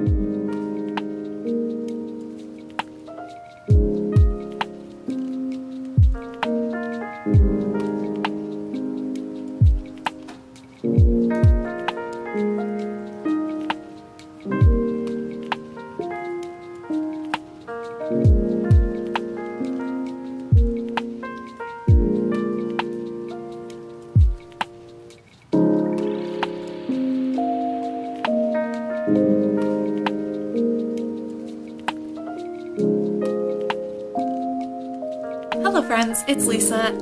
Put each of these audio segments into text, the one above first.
Hello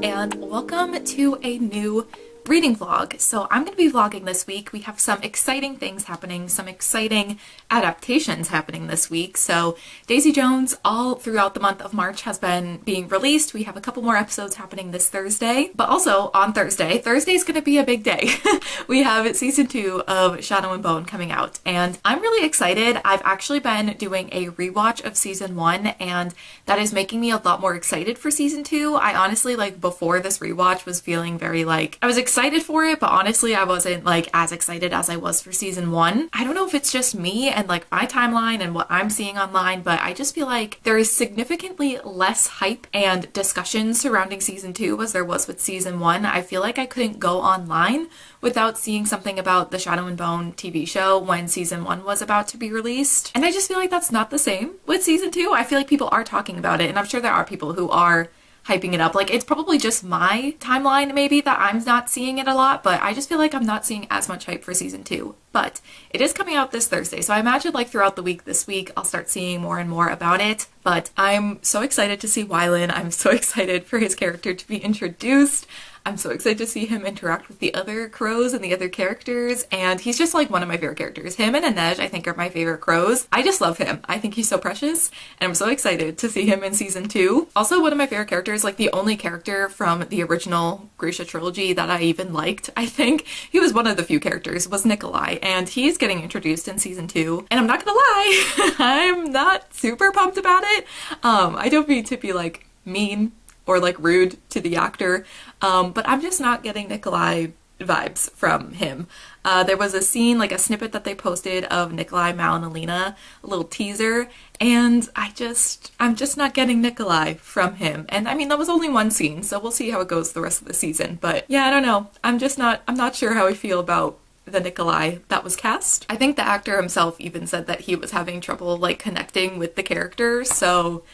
and welcome to a new reading vlog. So I'm going to be vlogging this week. We have some exciting things happening, some exciting adaptations happening this week. So Daisy Jones all throughout the month of March has been being released. We have a couple more episodes happening this Thursday, but also on Thursday, Thursday is going to be a big day. we have season two of Shadow and Bone coming out and I'm really excited. I've actually been doing a rewatch of season one and that is making me a lot more excited for season two. I honestly like before this rewatch was feeling very like I was excited excited for it, but honestly, I wasn't like as excited as I was for season one. I don't know if it's just me and like my timeline and what I'm seeing online, but I just feel like there is significantly less hype and discussion surrounding season two as there was with season one. I feel like I couldn't go online without seeing something about the Shadow and Bone TV show when season one was about to be released. And I just feel like that's not the same with season two. I feel like people are talking about it, and I'm sure there are people who are hyping it up. Like it's probably just my timeline maybe that I'm not seeing it a lot, but I just feel like I'm not seeing as much hype for season two. But it is coming out this Thursday, so I imagine like throughout the week this week I'll start seeing more and more about it. But I'm so excited to see Wylan. I'm so excited for his character to be introduced. I'm so excited to see him interact with the other crows and the other characters, and he's just like one of my favorite characters. Him and Inej, I think, are my favorite crows. I just love him. I think he's so precious, and I'm so excited to see him in season two. Also, one of my favorite characters, like the only character from the original Grisha trilogy that I even liked, I think. He was one of the few characters, was Nikolai, and he's getting introduced in season two. And I'm not gonna lie, I'm not super pumped about it. Um, I don't mean to be like mean or like rude to the actor, um, but I'm just not getting Nikolai vibes from him. Uh, there was a scene, like a snippet that they posted of Nikolai, Mal, and Alina, a little teaser, and I just, I'm just not getting Nikolai from him. And I mean, that was only one scene, so we'll see how it goes the rest of the season. But yeah, I don't know. I'm just not, I'm not sure how I feel about the Nikolai that was cast. I think the actor himself even said that he was having trouble like connecting with the character, so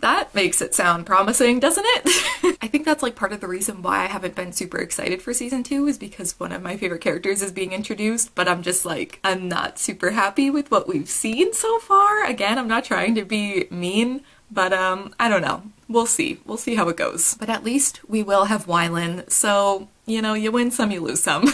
that makes it sound promising, doesn't it? I think that's like part of the reason why I haven't been super excited for season two is because one of my favorite characters is being introduced, but I'm just like, I'm not super happy with what we've seen so far. Again, I'm not trying to be mean, but um, I don't know. We'll see. We'll see how it goes. But at least we will have Wylan, so, you know, you win some, you lose some.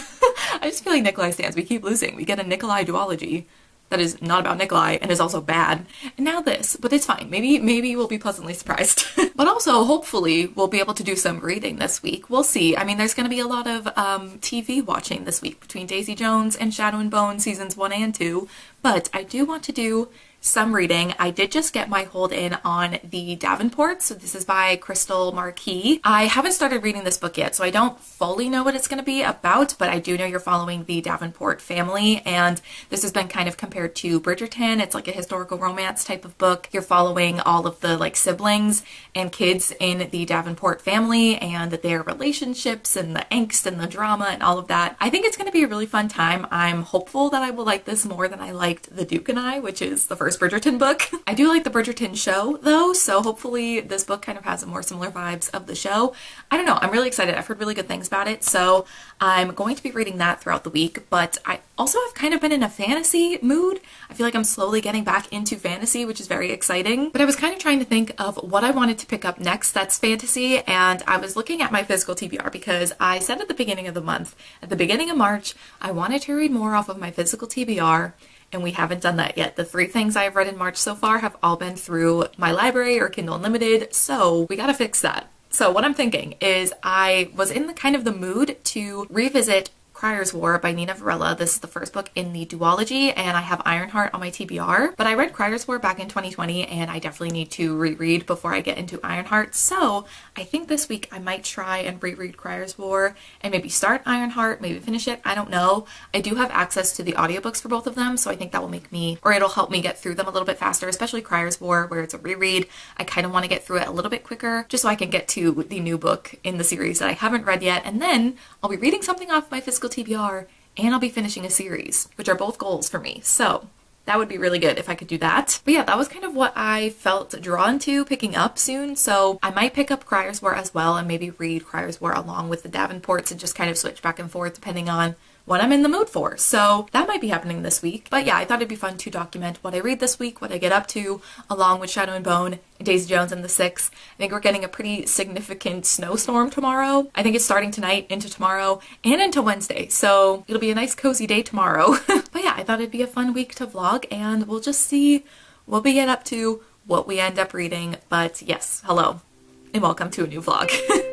I just feel like Nikolai stands. We keep losing. We get a Nikolai duology that is not about Nikolai and is also bad. And now this, but it's fine. Maybe maybe we'll be pleasantly surprised. but also, hopefully, we'll be able to do some reading this week. We'll see. I mean, there's going to be a lot of um, TV watching this week between Daisy Jones and Shadow and Bone seasons 1 and 2, but I do want to do some reading. I did just get my hold in on the Davenport, so this is by Krystal Marquis. I haven't started reading this book yet, so I don't fully know what it's going to be about, but I do know you're following the Davenport family, and this has been kind of compared to Bridgerton. It's like a historical romance type of book. You're following all of the like siblings and kids in the Davenport family and their relationships and the angst and the drama and all of that. I think it's going to be a really fun time. I'm hopeful that I will like this more than I liked The Duke and I, which is the first first Bridgerton book. I do like the Bridgerton show though, so hopefully this book kind of has a more similar vibes of the show. I don't know, I'm really excited. I've heard really good things about it, so I'm going to be reading that throughout the week, but I also have kind of been in a fantasy mood. I feel like I'm slowly getting back into fantasy, which is very exciting. But I was kind of trying to think of what I wanted to pick up next that's fantasy, and I was looking at my physical TBR because I said at the beginning of the month, at the beginning of March, I wanted to read more off of my physical TBR and we haven't done that yet. The three things I've read in March so far have all been through my library or Kindle Unlimited, so we gotta fix that. So what I'm thinking is I was in the kind of the mood to revisit Crier's War by Nina Varela. This is the first book in the duology, and I have Ironheart on my TBR. But I read Crier's War back in 2020, and I definitely need to reread before I get into Ironheart. So I think this week I might try and reread Crier's War and maybe start Ironheart, maybe finish it. I don't know. I do have access to the audiobooks for both of them, so I think that will make me, or it'll help me get through them a little bit faster, especially Crier's War, where it's a reread. I kind of want to get through it a little bit quicker, just so I can get to the new book in the series that I haven't read yet. And then I'll be reading something off my physical TBR and I'll be finishing a series, which are both goals for me. So that would be really good if I could do that. But yeah, that was kind of what I felt drawn to picking up soon. So I might pick up Crier's War as well and maybe read Crier's War along with the Davenports and just kind of switch back and forth depending on what I'm in the mood for. So that might be happening this week. But yeah, I thought it'd be fun to document what I read this week, what I get up to, along with Shadow and Bone, Daisy Jones and the Six. I think we're getting a pretty significant snowstorm tomorrow. I think it's starting tonight into tomorrow and into Wednesday. So it'll be a nice cozy day tomorrow. but yeah, I thought it'd be a fun week to vlog and we'll just see what we get up to, what we end up reading. But yes, hello and welcome to a new vlog.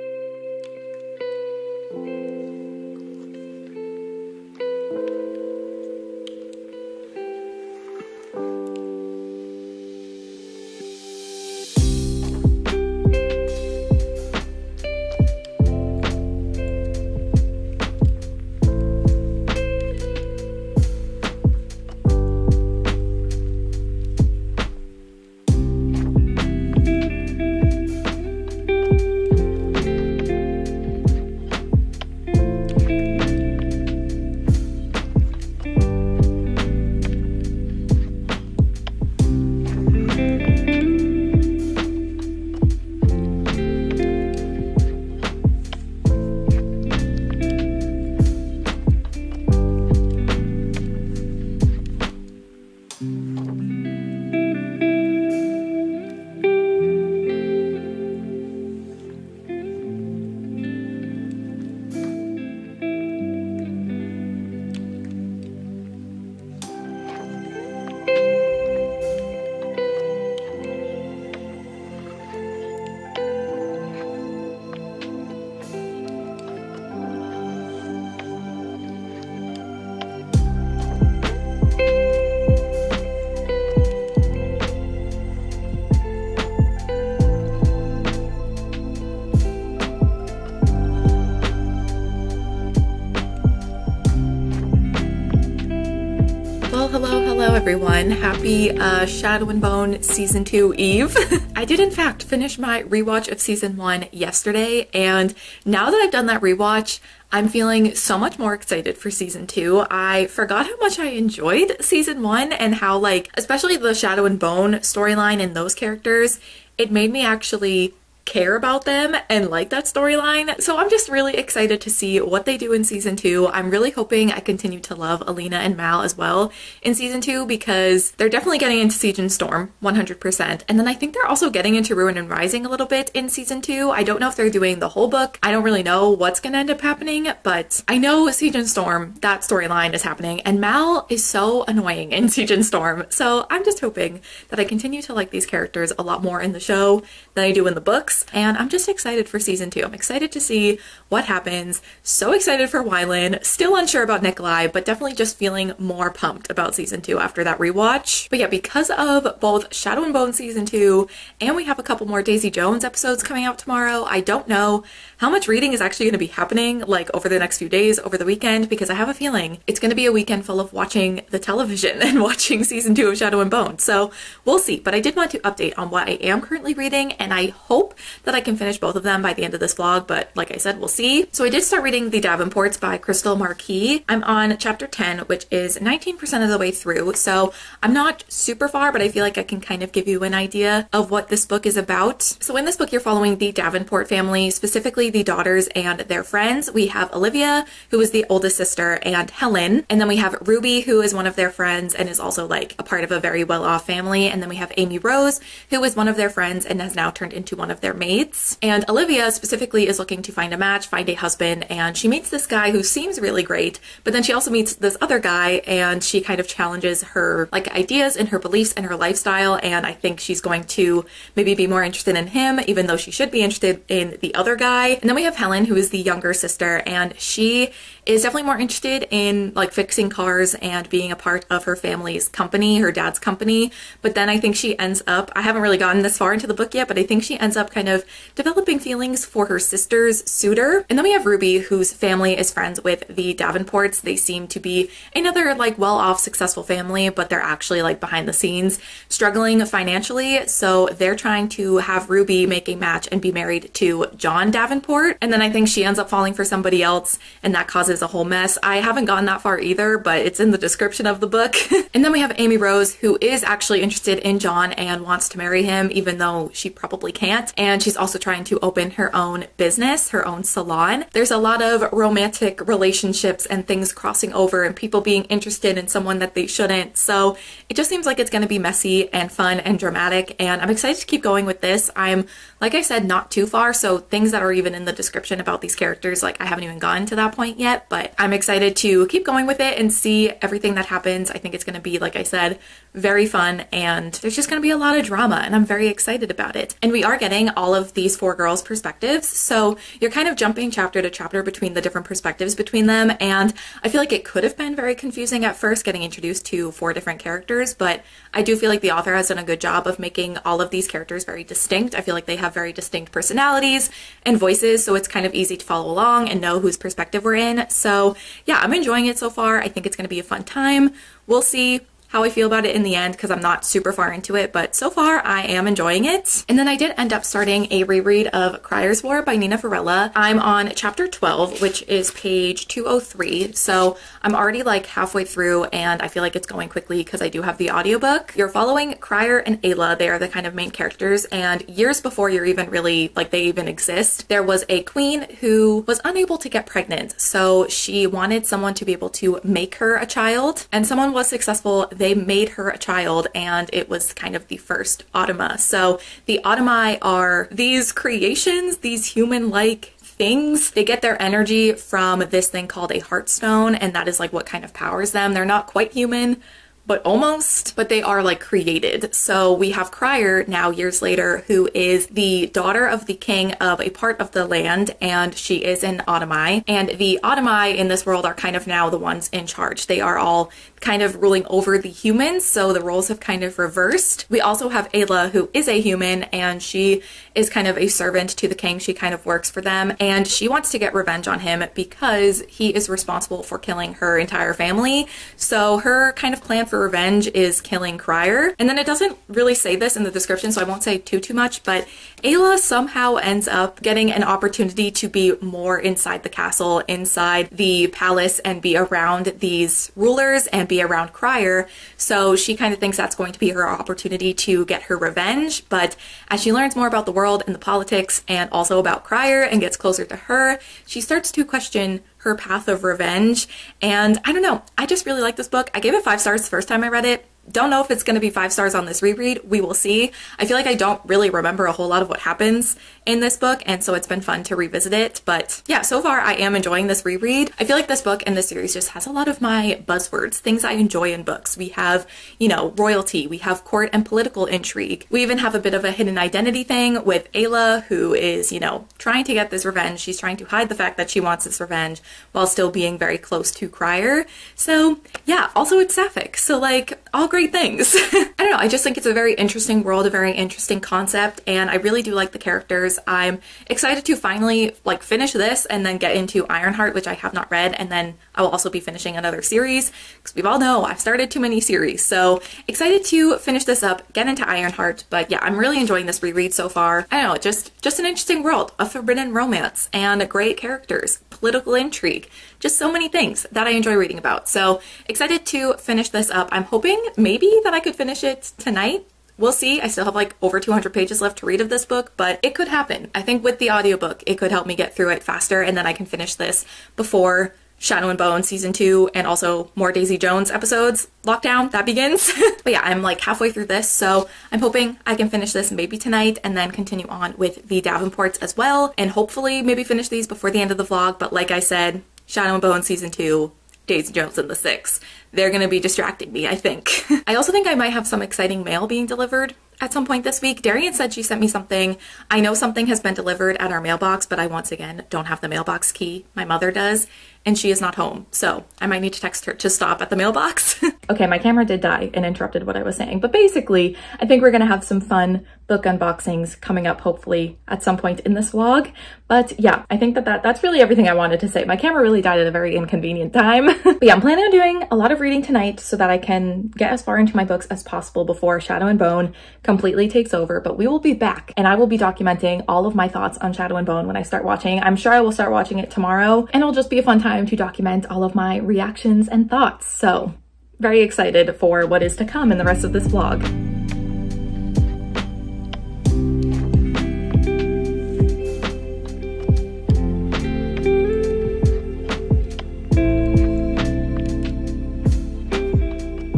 everyone. Happy uh, Shadow and Bone Season 2 Eve. I did in fact finish my rewatch of Season 1 yesterday and now that I've done that rewatch, I'm feeling so much more excited for season two. I forgot how much I enjoyed season one and how, like, especially the Shadow and Bone storyline and those characters, it made me actually care about them and like that storyline. So I'm just really excited to see what they do in season two. I'm really hoping I continue to love Alina and Mal as well in season two because they're definitely getting into Siege and Storm 100%. And then I think they're also getting into Ruin and Rising a little bit in season two. I don't know if they're doing the whole book. I don't really know what's gonna end up happening, but I know Siege and Storm, that storyline is happening. And Mal is so annoying in Siege and Storm. So I'm just hoping that I continue to like these characters a lot more in the show than I do in the books and I'm just excited for season two. I'm excited to see what happens. So excited for Wylan. Still unsure about Nikolai, but definitely just feeling more pumped about season two after that rewatch. But yeah, because of both Shadow and Bone season two, and we have a couple more Daisy Jones episodes coming out tomorrow, I don't know how much reading is actually going to be happening like over the next few days, over the weekend, because I have a feeling it's going to be a weekend full of watching the television and watching season two of Shadow and Bone. So we'll see. But I did want to update on what I am currently reading, and I hope that I can finish both of them by the end of this vlog, but like I said, we'll see. So I did start reading The Davenports by Krystal Marquis. I'm on chapter 10, which is 19% of the way through, so I'm not super far, but I feel like I can kind of give you an idea of what this book is about. So in this book, you're following the Davenport family, specifically the daughters and their friends. We have Olivia, who is the oldest sister, and Helen, and then we have Ruby, who is one of their friends and is also like a part of a very well-off family, and then we have Amy Rose, who is one of their friends and has now turned into one of their mates. And Olivia specifically is looking to find a match, find a husband, and she meets this guy who seems really great, but then she also meets this other guy and she kind of challenges her like ideas and her beliefs and her lifestyle. And I think she's going to maybe be more interested in him, even though she should be interested in the other guy. And then we have Helen, who is the younger sister, and she is definitely more interested in like fixing cars and being a part of her family's company, her dad's company. But then I think she ends up, I haven't really gotten this far into the book yet, but I think she ends up kind of developing feelings for her sister's suitor. And then we have Ruby, whose family is friends with the Davenports. They seem to be another like well-off, successful family, but they're actually like behind the scenes struggling financially. So they're trying to have Ruby make a match and be married to John Davenport. And then I think she ends up falling for somebody else and that causes a whole mess. I haven't gotten that far either, but it's in the description of the book. and then we have Amy Rose, who is actually interested in John and wants to marry him, even though she probably can't. And she's also trying to open her own business, her own salon. There's a lot of romantic relationships and things crossing over and people being interested in someone that they shouldn't. So it just seems like it's going to be messy and fun and dramatic. And I'm excited to keep going with this. I'm, like I said, not too far. So things that are even in the description about these characters, like I haven't even gotten to that point yet, but I'm excited to keep going with it and see everything that happens. I think it's going to be, like I said, very fun and there's just going to be a lot of drama and I'm very excited about it. And we are getting all of these four girls' perspectives. So you're kind of jumping chapter to chapter between the different perspectives between them. And I feel like it could have been very confusing at first getting introduced to four different characters, but I do feel like the author has done a good job of making all of these characters very distinct. I feel like they have very distinct personalities and voices, so it's kind of easy to follow along and know whose perspective we're in. So yeah, I'm enjoying it so far. I think it's going to be a fun time. We'll see how I feel about it in the end because I'm not super far into it, but so far I am enjoying it. And then I did end up starting a reread of Crier's War by Nina Varela. I'm on chapter 12, which is page 203. So I'm already like halfway through and I feel like it's going quickly because I do have the audiobook. You're following Crier and Ayla. They are the kind of main characters. And years before you're even really like they even exist, there was a queen who was unable to get pregnant. So she wanted someone to be able to make her a child and someone was successful they made her a child and it was kind of the first Automa. So the Automae are these creations, these human-like things. They get their energy from this thing called a heartstone and that is like what kind of powers them. They're not quite human, but almost, but they are like created. So we have Crier now years later, who is the daughter of the king of a part of the land, and she is an Automi. And the Automae in this world are kind of now the ones in charge. They are all kind of ruling over the humans, so the roles have kind of reversed. We also have Ayla, who is a human, and she is kind of a servant to the king. She kind of works for them, and she wants to get revenge on him because he is responsible for killing her entire family. So her kind of plan for revenge is killing Crier. And then it doesn't really say this in the description, so I won't say too, too much, but Ayla somehow ends up getting an opportunity to be more inside the castle, inside the palace, and be around these rulers and be around Crier. So she kind of thinks that's going to be her opportunity to get her revenge. But as she learns more about the world and the politics and also about Crier and gets closer to her, she starts to question her path of revenge. And I don't know, I just really like this book. I gave it five stars the first time I read it. Don't know if it's going to be five stars on this reread. We will see. I feel like I don't really remember a whole lot of what happens in this book, and so it's been fun to revisit it. But yeah, so far I am enjoying this reread. I feel like this book and this series just has a lot of my buzzwords, things I enjoy in books. We have, you know, royalty, we have court and political intrigue. We even have a bit of a hidden identity thing with Ayla, who is, you know, trying to get this revenge. She's trying to hide the fact that she wants this revenge while still being very close to Crier. So yeah, also it's sapphic. So like all great things. I don't know, I just think it's a very interesting world, a very interesting concept, and I really do like the characters. I'm excited to finally like finish this and then get into Ironheart, which I have not read, and then I will also be finishing another series because we all know I've started too many series. So excited to finish this up, get into Ironheart, but yeah, I'm really enjoying this reread so far. I don't know, just just an interesting world, a forbidden romance, and great characters, political intrigue, just so many things that I enjoy reading about. So excited to finish this up. I'm hoping maybe that I could finish it tonight We'll see. I still have like over 200 pages left to read of this book, but it could happen. I think with the audiobook, it could help me get through it faster and then I can finish this before Shadow and Bone season two and also more Daisy Jones episodes. Lockdown, that begins. but yeah, I'm like halfway through this, so I'm hoping I can finish this maybe tonight and then continue on with the Davenports as well and hopefully maybe finish these before the end of the vlog. But like I said, Shadow and Bone season two, Daisy Jones and the Six they're to be distracting me, I think. I also think I might have some exciting mail being delivered at some point this week. Daryan said she sent me something. I know something has been delivered at our mailbox, but I once again don't have the mailbox key. My mother does and she is not home. So I might need to text her to stop at the mailbox. okay, my camera did die and interrupted what I was saying, but basically I think we're gonna have some fun book unboxings coming up hopefully at some point in this vlog. But yeah, I think that, that that's really everything I wanted to say. My camera really died at a very inconvenient time. but yeah, I'm planning on doing a lot of reading tonight so that I can get as far into my books as possible before Shadow and Bone completely takes over. But we will be back and I will be documenting all of my thoughts on Shadow and Bone when I start watching. I'm sure I will start watching it tomorrow and it'll just be a fun time time to document all of my reactions and thoughts. So very excited for what is to come in the rest of this vlog.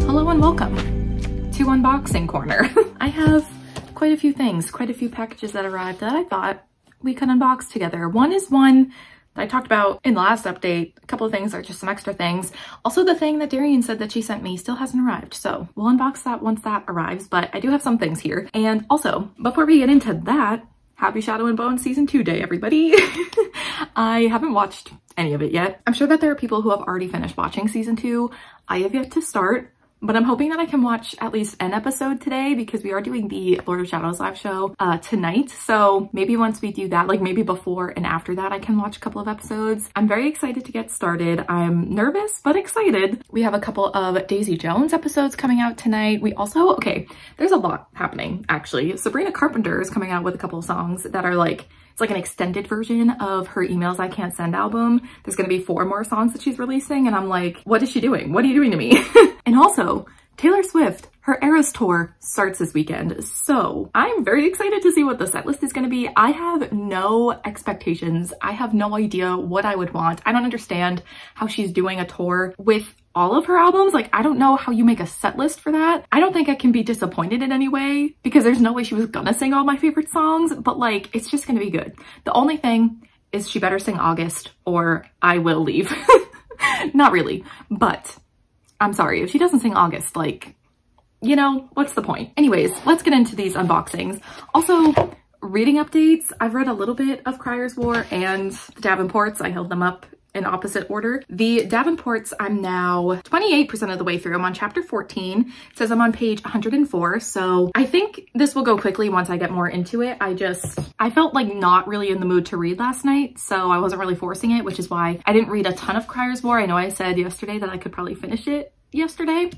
Hello and welcome to Unboxing Corner. I have quite a few things, quite a few packages that arrived that I thought we could unbox together. One is one I talked about in the last update, a couple of things are just some extra things. Also the thing that Daryan said that she sent me still hasn't arrived. So we'll unbox that once that arrives, but I do have some things here. And also before we get into that, happy Shadow and Bone season two day, everybody. I haven't watched any of it yet. I'm sure that there are people who have already finished watching season two. I have yet to start. But I'm hoping that I can watch at least an episode today because we are doing the Lord of Shadows live show uh, tonight. So maybe once we do that, like maybe before and after that, I can watch a couple of episodes. I'm very excited to get started. I'm nervous, but excited. We have a couple of Daisy Jones episodes coming out tonight. We also, okay, there's a lot happening actually. Sabrina Carpenter is coming out with a couple of songs that are like it's like an extended version of her Emails I Can't Send album. There's gonna be four more songs that she's releasing and I'm like, what is she doing? What are you doing to me? and also, Taylor Swift, her Eras tour starts this weekend. So I'm very excited to see what the set list is going to be. I have no expectations. I have no idea what I would want. I don't understand how she's doing a tour with all of her albums. Like, I don't know how you make a set list for that. I don't think I can be disappointed in any way because there's no way she was gonna sing all my favorite songs, but like, it's just gonna be good. The only thing is she better sing August or I will leave. Not really, but I'm sorry, if she doesn't sing August, like, you know, what's the point? Anyways, let's get into these unboxings. Also, reading updates. I've read a little bit of Crier's War and the Davenports. I held them up in opposite order. The Davenports, I'm now 28% of the way through. I'm on chapter 14. It says I'm on page 104. So I think this will go quickly once I get more into it. I just, I felt like not really in the mood to read last night. So I wasn't really forcing it, which is why I didn't read a ton of Crier's War. I know I said yesterday that I could probably finish it yesterday.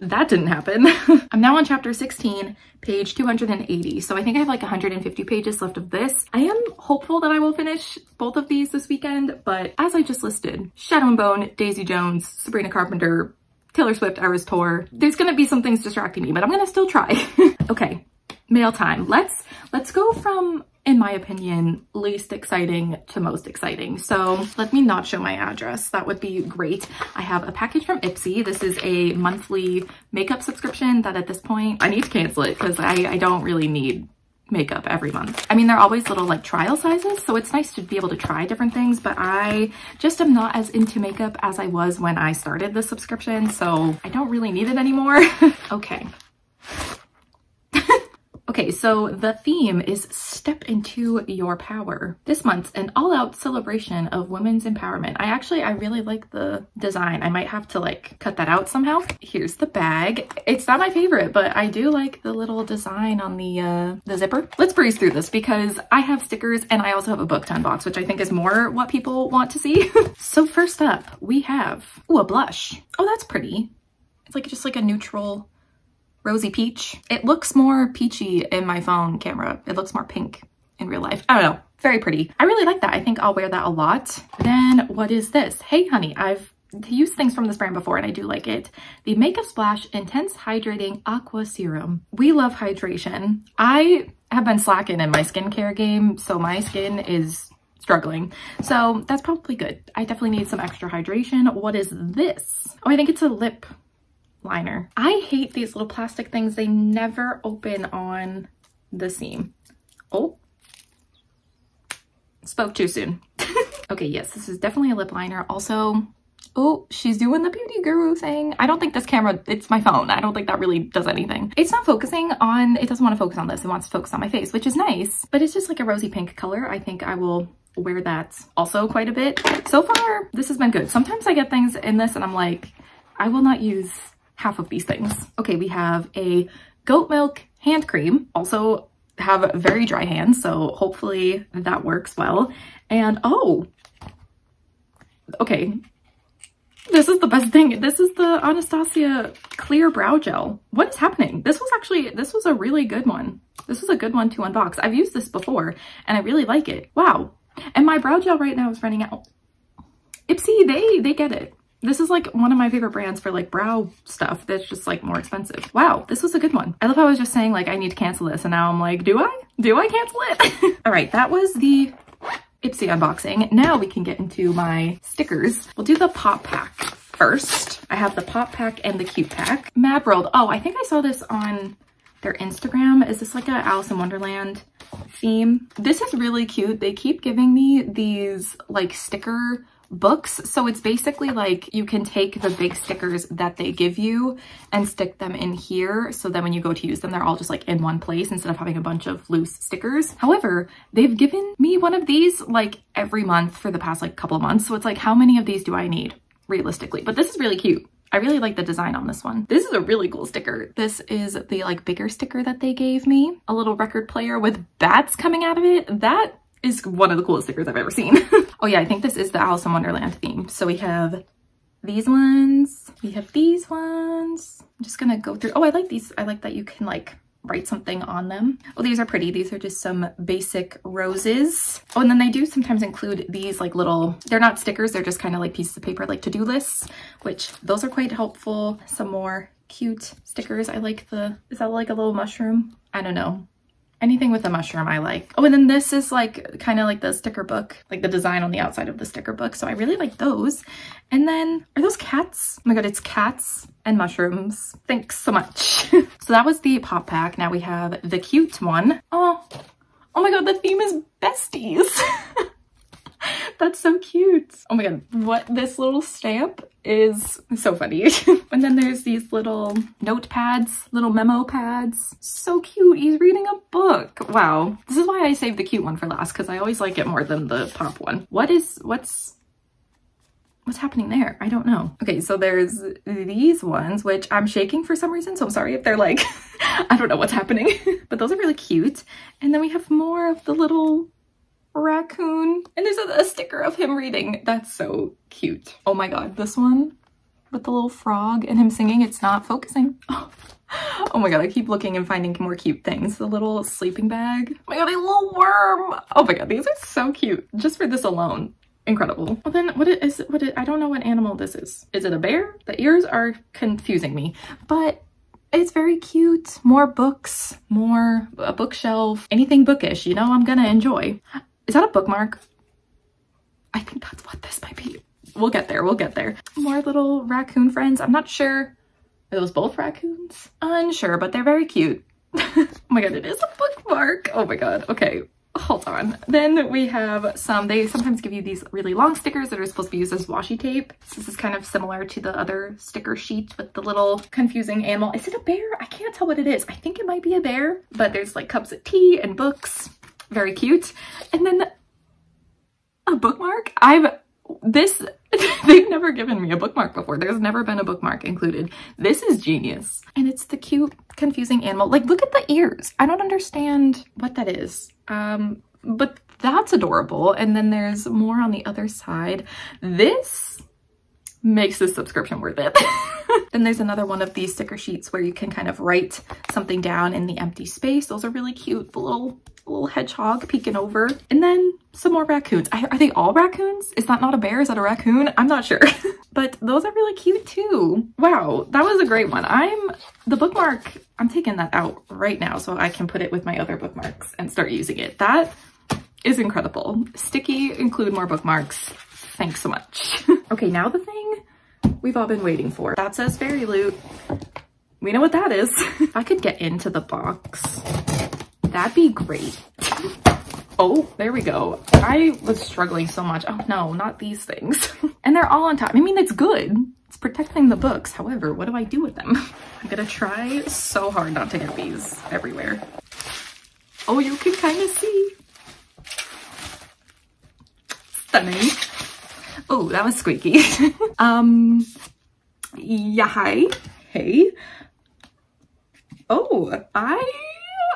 That didn't happen. I'm now on chapter 16, page 280. So I think I have like 150 pages left of this. I am hopeful that I will finish both of these this weekend, but as I just listed, Shadow and Bone, Daisy Jones, Sabrina Carpenter, Taylor Swift, Eras Tour. There's gonna be some things distracting me, but I'm gonna still try. okay, mail time. Let's let's go from in my opinion, least exciting to most exciting. So let me not show my address. That would be great. I have a package from Ipsy. This is a monthly makeup subscription that at this point, I need to cancel it because I, I don't really need makeup every month. I mean, they're always little like trial sizes, so it's nice to be able to try different things, but I just am not as into makeup as I was when I started the subscription, so I don't really need it anymore. okay, Okay, so the theme is Step Into Your Power. This month's an all-out celebration of women's empowerment. I actually, I really like the design. I might have to like cut that out somehow. Here's the bag. It's not my favorite, but I do like the little design on the, uh, the zipper. Let's breeze through this because I have stickers and I also have a book to unbox, which I think is more what people want to see. so first up, we have, oh, a blush. Oh, that's pretty. It's like just like a neutral rosy peach. It looks more peachy in my phone camera. It looks more pink in real life. I don't know. Very pretty. I really like that. I think I'll wear that a lot. Then what is this? Hey honey, I've used things from this brand before and I do like it. The Makeup Splash Intense Hydrating Aqua Serum. We love hydration. I have been slacking in my skincare game, so my skin is struggling. So that's probably good. I definitely need some extra hydration. What is this? Oh, I think it's a lip liner. I hate these little plastic things. They never open on the seam. Oh, spoke too soon. okay, yes, this is definitely a lip liner. Also, Oh, she's doing the beauty guru thing. I don't think this camera, it's my phone. I don't think that really does anything. It's not focusing on, it doesn't want to focus on this. It wants to focus on my face, which is nice, but it's just like a rosy pink color. I think I will wear that also quite a bit. So far, this has been good. Sometimes I get things in this and I'm like, I will not use half of these things. Okay, we have a goat milk hand cream, also have very dry hands, so hopefully that works well. And oh, okay, this is the best thing. This is the Anastasia clear brow gel. What is happening? This was actually, this was a really good one. This was a good one to unbox. I've used this before and I really like it. Wow. And my brow gel right now is running out. Ipsy, they, they get it. This is like one of my favorite brands for like brow stuff that's just like more expensive. Wow, this was a good one. I love how I was just saying like I need to cancel this and now I'm like, do I? Do I cancel it? All right, that was the Ipsy unboxing. Now we can get into my stickers. We'll do the pop pack first. I have the pop pack and the cute pack. Mad World. Oh, I think I saw this on their Instagram. Is this like a Alice in Wonderland theme? This is really cute. They keep giving me these like sticker books. So it's basically like you can take the big stickers that they give you and stick them in here. So then when you go to use them, they're all just like in one place instead of having a bunch of loose stickers. However, they've given me one of these like every month for the past like couple of months. So it's like, how many of these do I need realistically? But this is really cute. I really like the design on this one. This is a really cool sticker. This is the like bigger sticker that they gave me. A little record player with bats coming out of it. That is one of the coolest stickers I've ever seen. oh yeah, I think this is the Alice in Wonderland theme. So we have these ones, we have these ones. I'm just gonna go through, oh, I like these. I like that you can like write something on them. Oh, these are pretty. These are just some basic roses. Oh, and then they do sometimes include these like little, they're not stickers, they're just kind of like pieces of paper, like to-do lists, which those are quite helpful. Some more cute stickers. I like the, is that like a little mushroom? I don't know. Anything with a mushroom I like. Oh, and then this is like kind of like the sticker book, like the design on the outside of the sticker book. So I really like those. And then, are those cats? Oh my god, it's cats and mushrooms. Thanks so much. so that was the pop pack. Now we have the cute one. Oh, oh my god, the theme is besties. That's so cute. Oh my god, what this little stamp is so funny. and then there's these little notepads, little memo pads. So cute. He's reading a book. Wow. This is why I saved the cute one for last because I always like it more than the pop one. What is, what's, what's happening there? I don't know. Okay, so there's these ones, which I'm shaking for some reason. So I'm sorry if they're like, I don't know what's happening, but those are really cute. And then we have more of the little raccoon. And there's a, a, sticker of him reading. That's so cute. Oh my god, this one with the little frog and him singing, it's not focusing. Oh. oh my god, I keep looking and finding more cute things. The little sleeping bag. Oh my god, a little worm. Oh my god, these are so cute. Just for this alone. Incredible. Well then, what is, what is, I don't know what animal this is. Is it a bear? The ears are confusing me, but it's very cute. More books, more a bookshelf, anything bookish, you know, I'm gonna enjoy. Is that a bookmark? I think that's what this might be. We'll get there, we'll get there. More little raccoon friends. I'm not sure. Are those both raccoons? Unsure, but they're very cute. oh my god, it is a bookmark. Oh my god, okay hold on. Then we have some, they sometimes give you these really long stickers that are supposed to be used as washi tape. This is kind of similar to the other sticker sheet with the little confusing animal. Is it a bear? I can't tell what it is. I think it might be a bear, but there's like cups of tea and books very cute. And then a bookmark. I've, this, they've never given me a bookmark before. There's never been a bookmark included. This is genius. And it's the cute, confusing animal. Like, look at the ears. I don't understand what that is. Um, but that's adorable. And then there's more on the other side. This makes this subscription worth it. then there's another one of these sticker sheets where you can kind of write something down in the empty space. Those are really cute. The little little hedgehog peeking over. And then some more raccoons. are they all raccoons? Is that not a bear? Is that a raccoon? I'm not sure. but those are really cute too. Wow, that was a great one. I'm, the bookmark, I'm taking that out right now so I can put it with my other bookmarks and start using it. That is incredible. Stickii, include more bookmarks. Thanks so much. okay, now the thing we've all been waiting for. That says FairyLoot. We know what that is. if I could get into the box, That'd be great. Oh, there we go. I was struggling so much. Oh no, not these things. and they're all on top. I mean, it's good. It's protecting the books. However, what do I do with them? I'm gonna try so hard not to get these everywhere. Oh, you can kind of see. Stunning. Oh, that was squeaky. um, yeah, hi. Hey. Oh, I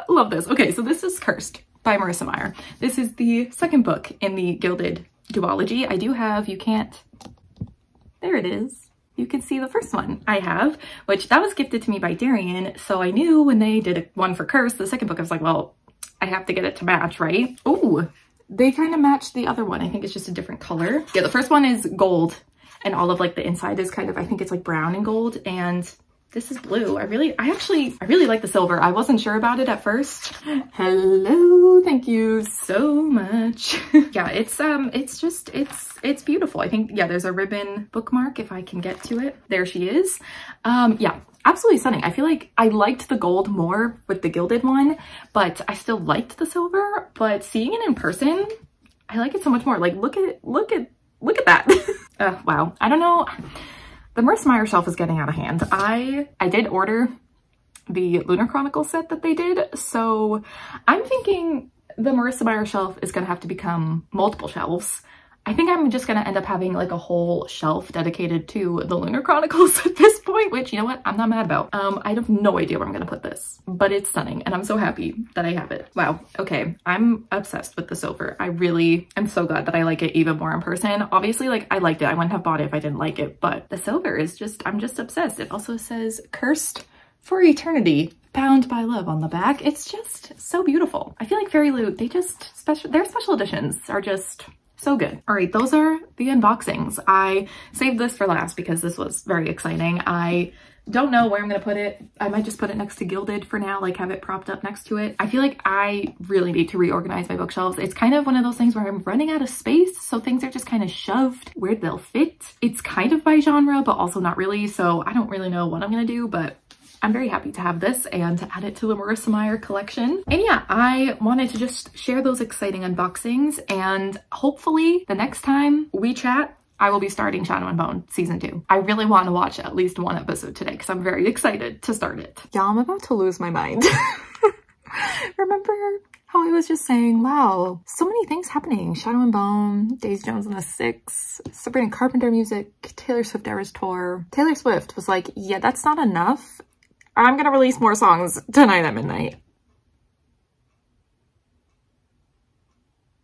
love this. Okay, so this is Cursed by Marissa Meyer. This is the second book in the Gilded duology. I do have, you can't, there it is. You can see the first one I have, which that was gifted to me by Daryan. So I knew when they did one for Curse, the second book, I was like, well, I have to get it to match, right? Oh, they kind of match the other one. I think it's just a different color. Yeah, the first one is gold and all of like the inside is kind of, I think it's like brown and gold and this is blue. I really, I actually, I really like the silver. I wasn't sure about it at first. Hello, thank you so much. yeah, it's, um, it's just, it's, it's beautiful. I think, yeah, there's a ribbon bookmark if I can get to it. There she is. Um, yeah, absolutely stunning. I feel like I liked the gold more with the gilded one, but I still liked the silver, but seeing it in person, I like it so much more. Like, look at, look at, look at that. uh, wow. I don't know. The Marissa Meyer shelf is getting out of hand. I, I did order the Lunar Chronicle set that they did, so I'm thinking the Marissa Meyer shelf is going to have to become multiple shelves I think I'm just gonna end up having like a whole shelf dedicated to the Lunar Chronicles at this point, which you know what, I'm not mad about. Um, I have no idea where I'm gonna put this, but it's stunning and I'm so happy that I have it. Wow, okay, I'm obsessed with the silver. I really am so glad that I like it even more in person. Obviously, like I liked it, I wouldn't have bought it if I didn't like it, but the silver is just, I'm just obsessed. It also says cursed for eternity bound by love on the back. It's just so beautiful. I feel like FairyLoot, they just special, their special editions are just so good. All right, those are the unboxings. I saved this for last because this was very exciting. I don't know where I'm gonna put it. I might just put it next to Gilded for now, like have it propped up next to it. I feel like I really need to reorganize my bookshelves. It's kind of one of those things where I'm running out of space, so things are just kind of shoved where they'll fit. It's kind of by genre, but also not really, so I don't really know what I'm gonna do, but I'm very happy to have this and to add it to the Marissa Meyer collection. And yeah, I wanted to just share those exciting unboxings and hopefully the next time we chat, I will be starting Shadow and Bone season two. I really want to watch at least one episode today because I'm very excited to start it. Yeah, I'm about to lose my mind. Remember how I was just saying, wow, so many things happening. Shadow and Bone, Daisy Jones and the Six, Sabrina Carpenter music, Taylor Swift Eras Tour. Taylor Swift was like, yeah, that's not enough. I'm gonna release more songs tonight at midnight.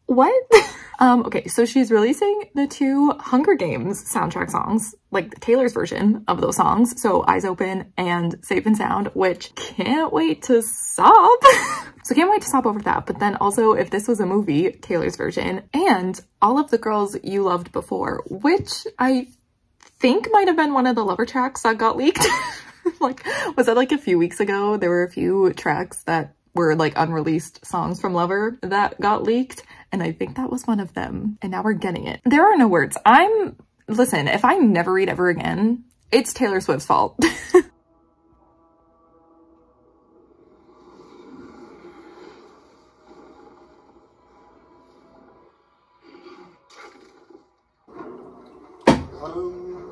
What? um, okay, so she's releasing the two Hunger Games soundtrack songs, like Taylor's version of those songs. So Eyes Open and Safe and Sound, which can't wait to sob. so can't wait to sob over that. But then also if this was a movie, Taylor's version, and all of the girls you loved before, which I think might have been one of the lover tracks that got leaked. like, was that like a few weeks ago? There were a few tracks that were like unreleased songs from Lover that got leaked. And I think that was one of them. And now we're getting it. There are no words. I'm, listen, if I never read ever again, it's Taylor Swift's fault.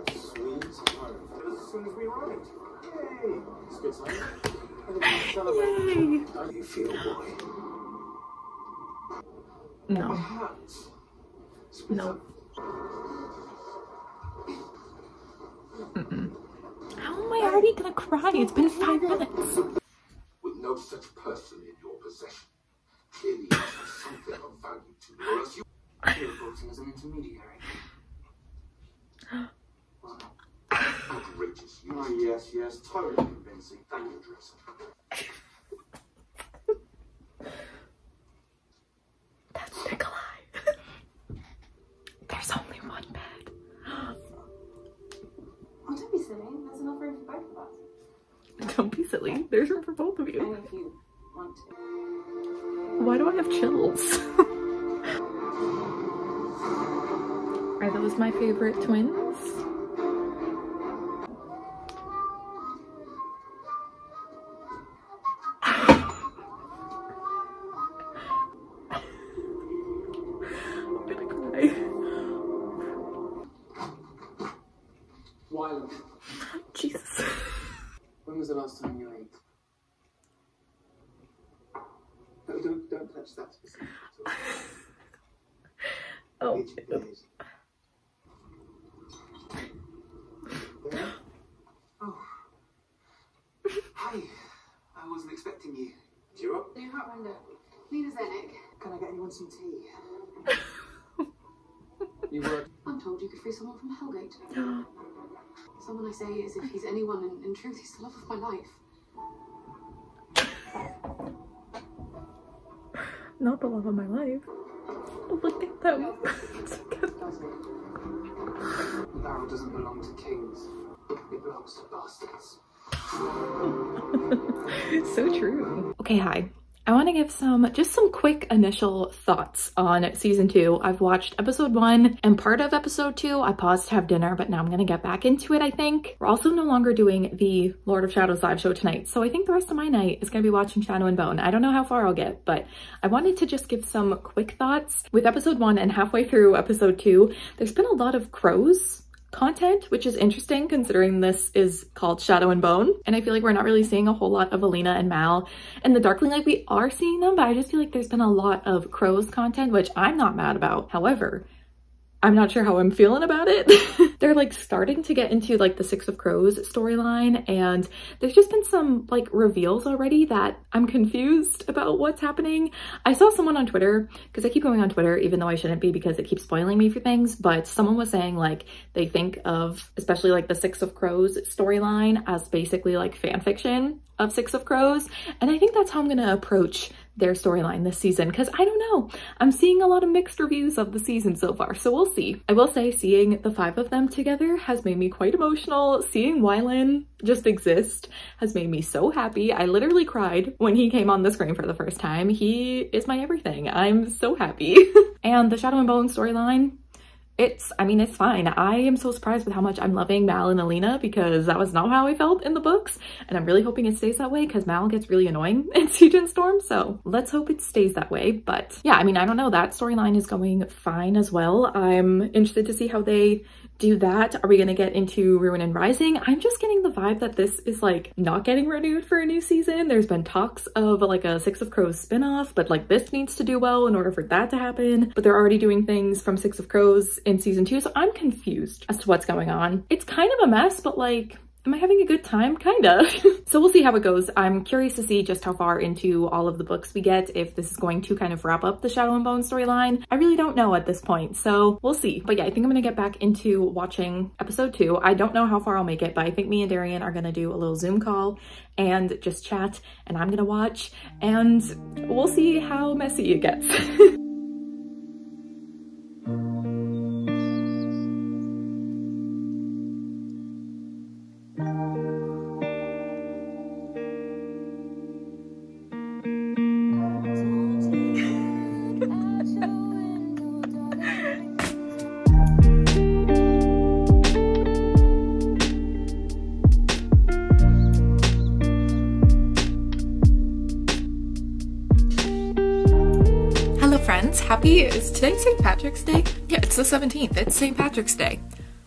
Sweet. As soon as we arrived. It's. Yay! How do you feel, boy? No. No. Mm-mm. How am I already gonna cry? It's been five minutes. With no such person in your possession. Clearly, you have something of value to you, or else you. Kickboxing as an intermediary. Outrageous. Oh, yes, yes. Totally convincing. Thank you, Dresser. That's Nikolai. There's only one bed. Oh, don't be silly. There's enough room for both of us. Don't be silly. There's room for both of you. Only if you want to. Why do I have chills? Are those my favorite twins? Some tea? you were I'm told you could free someone from Hellgate. someone I say is if he's anyone, and in truth, he's the love of my life. Not the love of my life. Look at them. does it? The barrel doesn't belong to kings. It belongs to bastards. so true. Okay, hi. I want to give some, just some quick initial thoughts on season two. I've watched episode one and part of episode two. I paused to have dinner, but now I'm going to get back into it, I think. We're also no longer doing the Lord of Shadows live show tonight. So I think the rest of my night is going to be watching Shadow and Bone. I don't know how far I'll get, but I wanted to just give some quick thoughts. With episode one and halfway through episode two, there's been a lot of crows content, which is interesting considering this is called Shadow and Bone. And I feel like we're not really seeing a whole lot of Alina and Mal and the Darkling. Like we are seeing them, but I just feel like there's been a lot of Crows content, which I'm not mad about. However, I'm not sure how I'm feeling about it. They're like starting to get into like the Six of Crows storyline and there's just been some like reveals already that I'm confused about what's happening. I saw someone on Twitter, because I keep going on Twitter even though I shouldn't be because it keeps spoiling me for things, but someone was saying like they think of especially like the Six of Crows storyline as basically like fan fiction of Six of Crows. And I think that's how I'm gonna approach their storyline this season because I don't know. I'm seeing a lot of mixed reviews of the season so far, so we'll see. I will say seeing the five of them together has made me quite emotional. Seeing Wylan just exist has made me so happy. I literally cried when he came on the screen for the first time. He is my everything. I'm so happy. and the Shadow and Bone storyline, it's, I mean, it's fine. I am so surprised with how much I'm loving Mal and Alina because that was not how I felt in the books. And I'm really hoping it stays that way because Mal gets really annoying in Siege and Storm. So let's hope it stays that way. But yeah, I mean, I don't know. That storyline is going fine as well. I'm interested to see how they do that. Are we to get into Ruin and Rising? I'm just getting the vibe that this is like not getting renewed for a new season. There's been talks of like a Six of Crows spinoff, but like this needs to do well in order for that to happen. But they're already doing things from Six of Crows in season two. So I'm confused as to what's going on. It's kind of a mess, but like Am I having a good time? Kinda. so we'll see how it goes. I'm curious to see just how far into all of the books we get, if this is going to kind of wrap up the Shadow and Bone storyline. I really don't know at this point, so we'll see. But yeah, I think I'm gonna get back into watching episode two. I don't know how far I'll make it, but I think me and Daryan are gonna do a little Zoom call and just chat, and I'm gonna watch, and we'll see how messy it gets. Happy, is today St. Patrick's Day? Yeah, it's the 17th, it's St. Patrick's Day.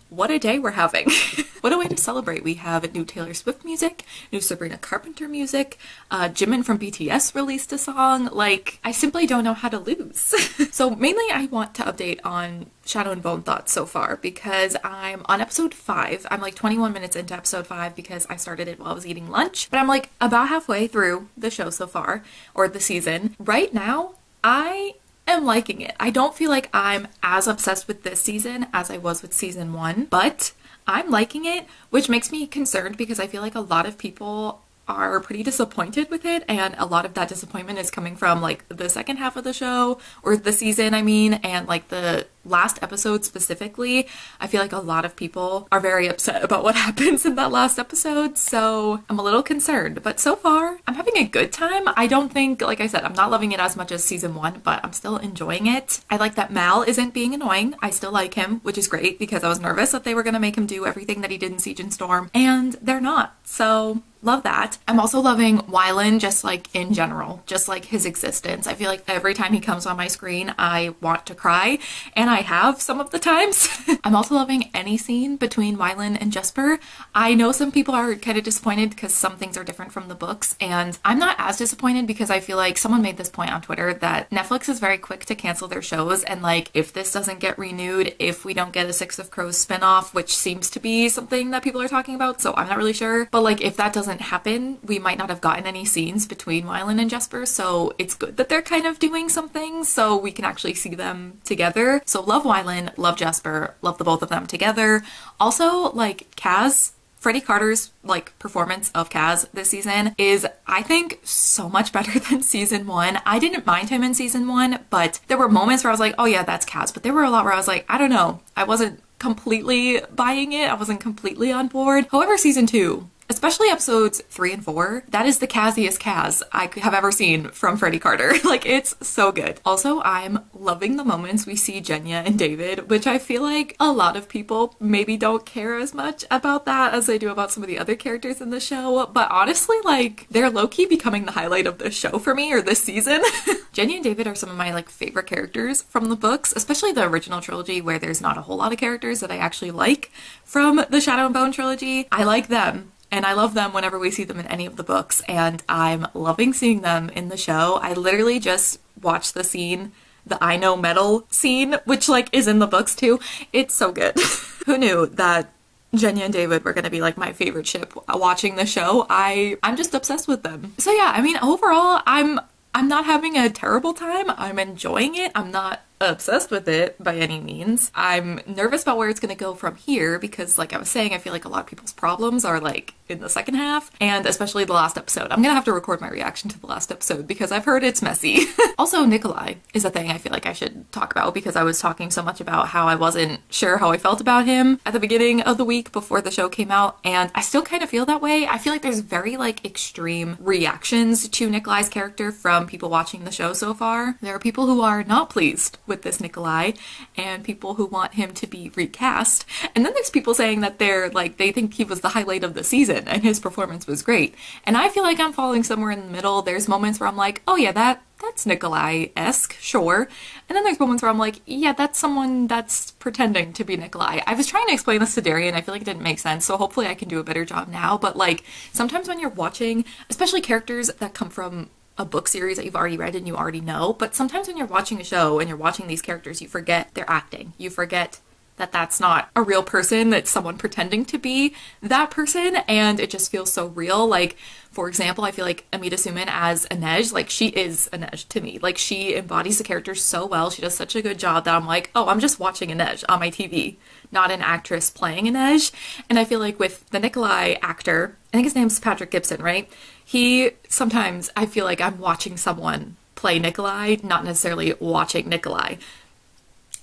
What a day we're having. what a way to celebrate. We have new Taylor Swift music, new Sabrina Carpenter music, uh, Jimin from BTS released a song. Like, I simply don't know how to lose. so mainly I want to update on Shadow and Bone thoughts so far because I'm on episode 5. I'm like 21 minutes into episode 5 because I started it while I was eating lunch. But I'm like about halfway through the show so far, or the season. Right now, I am liking it. I don't feel like I'm as obsessed with this season as I was with season one, but I'm liking it, which makes me concerned because I feel like a lot of people are pretty disappointed with it and a lot of that disappointment is coming from like the second half of the show or the season I mean and like the last episode specifically I feel like a lot of people are very upset about what happens in that last episode. So I'm a little concerned but so far I'm having a good time. I don't think like I said I'm not loving it as much as season one but I'm still enjoying it. I like that Mal isn't being annoying. I still like him which is great because I was nervous that they were gonna make him do everything that he did in Siege and Storm and they're not. So love that. I'm also loving Wylan just like in general, just like his existence. I feel like every time he comes on my screen, I want to cry, and I have some of the times. I'm also loving any scene between Wylan and Jesper. I know some people are kind of disappointed because some things are different from the books, and I'm not as disappointed because I feel like someone made this point on Twitter that Netflix is very quick to cancel their shows, and like if this doesn't get renewed, if we don't get a Six of Crows spinoff, which seems to be something that people are talking about, so I'm not really sure, but like if that doesn't happen, we might not have gotten any scenes between Wylan and Jesper, so it's good that they're kind of doing something so we can actually see them together. So love Wylan, love Jesper, love the both of them together. Also, like Kaz Freddie Carter's like performance of Kaz this season is I think so much better than season 1. I didn't mind him in season 1, but there were moments where I was like, "Oh yeah, that's Kaz." But there were a lot where I was like, "I don't know. I wasn't completely buying it. I wasn't completely on board." However, season 2 especially episodes three and four, that is the Kaziest Kaz I have ever seen from Freddie Carter. like, it's so good. Also, I'm loving the moments we see Genya and David, which I feel like a lot of people maybe don't care as much about that as they do about some of the other characters in the show. But honestly, like, they're low key becoming the highlight of the show for me or this season. Genya and David are some of my like favorite characters from the books, especially the original trilogy where there's not a whole lot of characters that I actually like from the Shadow and Bone trilogy. I like them and I love them whenever we see them in any of the books, and I'm loving seeing them in the show. I literally just watched the scene, the I Know Metal scene, which like is in the books too. It's so good. Who knew that Genya and David were gonna be like my favorite ship watching the show. I I'm just obsessed with them. So yeah, I mean overall I'm I'm not having a terrible time. I'm enjoying it. I'm not obsessed with it by any means. I'm nervous about where it's going to go from here because, like I was saying, I feel like a lot of people's problems are like in the second half and especially the last episode. I'm going to have to record my reaction to the last episode because I've heard it's messy. also, Nikolai is a thing I feel like I should talk about because I was talking so much about how I wasn't sure how I felt about him at the beginning of the week before the show came out and I still kind of feel that way. I feel like there's very like extreme reactions to Nikolai's character from people watching the show so far. There are people who are not pleased with this Nikolai and people who want him to be recast. And then there's people saying that they're like, they think he was the highlight of the season and his performance was great. And I feel like I'm falling somewhere in the middle. There's moments where I'm like, oh yeah, that that's Nikolai-esque, sure. And then there's moments where I'm like, yeah, that's someone that's pretending to be Nikolai. I was trying to explain this to Daryan, I feel like it didn't make sense, so hopefully I can do a better job now. But like, sometimes when you're watching, especially characters that come from a book series that you've already read and you already know. But sometimes when you're watching a show and you're watching these characters, you forget they're acting. You forget that that's not a real person, that's someone pretending to be that person, and it just feels so real. Like, for example, I feel like Amita Suman as Inej, like she is Inej to me. Like she embodies the character so well. She does such a good job that I'm like, oh, I'm just watching Inej on my TV, not an actress playing Inej. And I feel like with the Nikolai actor, I think his name's Patrick Gibson, right? He sometimes I feel like I'm watching someone play Nikolai, not necessarily watching Nikolai.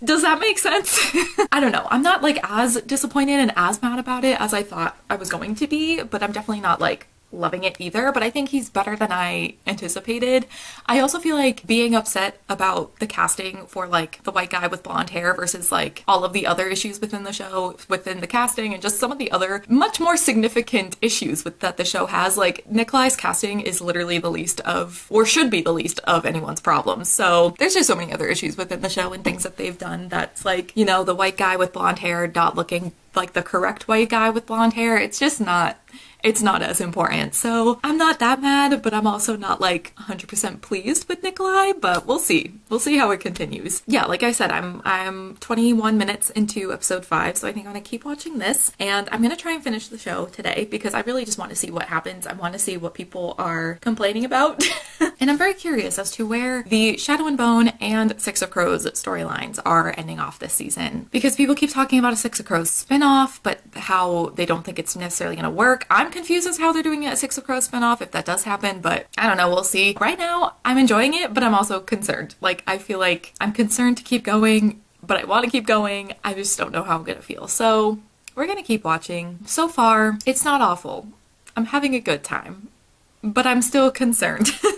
Does that make sense? I don't know. I'm not like as disappointed and as mad about it as I thought I was going to be, but I'm definitely not like loving it either, but I think he's better than I anticipated. I also feel like being upset about the casting for like the white guy with blonde hair versus like all of the other issues within the show, within the casting, and just some of the other much more significant issues with that the show has. Like Nikolai's casting is literally the least of, or should be the least of anyone's problems. So there's just so many other issues within the show and things that they've done that's like, you know, the white guy with blonde hair not looking like the correct white guy with blonde hair. It's just not it's not as important. So I'm not that mad, but I'm also not like 100% pleased with Nikolai, but we'll see. We'll see how it continues. Yeah, like I said, I'm I'm 21 minutes into episode 5, so I think I'm going to keep watching this and I'm going to try and finish the show today because I really just want to see what happens. I want to see what people are complaining about. and I'm very curious as to where the Shadow and Bone and Six of Crows storylines are ending off this season because people keep talking about a Six of Crows spin-off, but how they don't think it's necessarily going to work. I'm confused as how they're doing a Six of Crows spinoff if that does happen, but I don't know, we'll see. Right now, I'm enjoying it, but I'm also concerned. Like, I feel like I'm concerned to keep going, but I want to keep going. I just don't know how I'm gonna feel. So, we're gonna keep watching. So far, it's not awful. I'm having a good time, but I'm still concerned.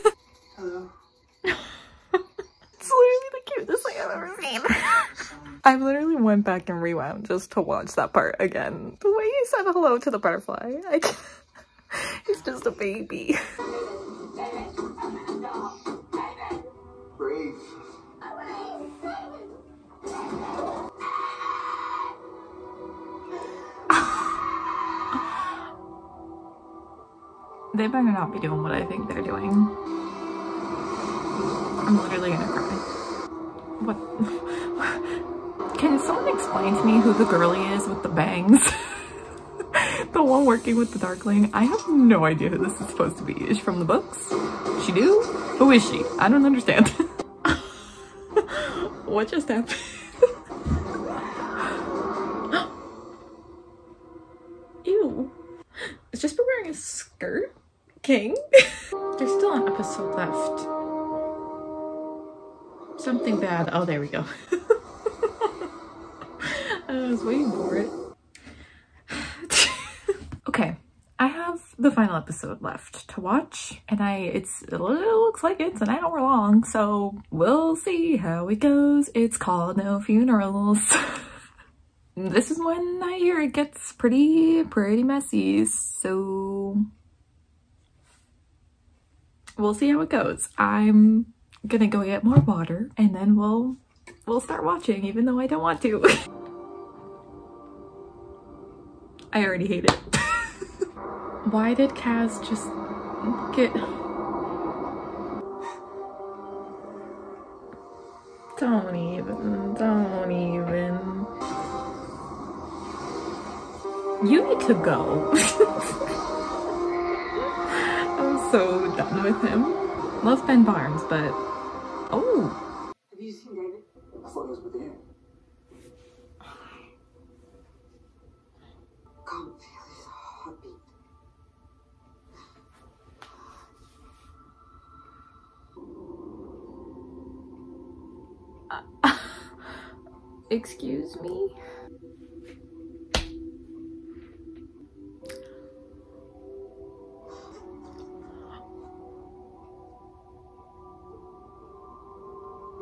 Hello. it's literally the cutest thing I've ever seen. I literally went back and rewound just to watch that part again. The way you said hello to the butterfly. I He's just a baby. They better not be doing what I think they're doing. I'm literally gonna cry. What? Can someone explain to me who the girlie is with the bangs? the one working with the Darkling? I have no idea who this is supposed to be. Is she from the books? She do? Who is she? I don't understand. what just happened? Ew. Is Jesper wearing a skirt? King? There's still an episode left. Something bad. Oh, there we go. I was waiting for it. okay, I have the final episode left to watch, and I it's it looks like it's an hour long, so we'll see how it goes. It's called No Funerals. this is when I hear it gets pretty pretty messy, so we'll see how it goes. I'm gonna go get more water and then we'll we'll start watching even though I don't want to. I already hate it. Why did Kaz just get... Don't even, don't even. You need to go. I'm so done with him. Love Ben Barnes, but oh, Have you seen David? I thought he was with you. Can't feel his heartbeat. excuse me.